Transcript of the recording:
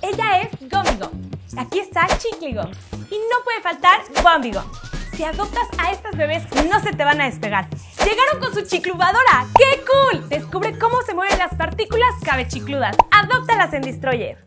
Ella es Gummy Gum. Aquí está Chickly Gum. Y no puede faltar Bumpy Si adoptas a estas bebés, no se te van a despegar. Llegaron con su chiclubadora. ¡Qué cool! Descubre cómo se mueven las partículas cabechicludas. Adóptalas en Destroyer.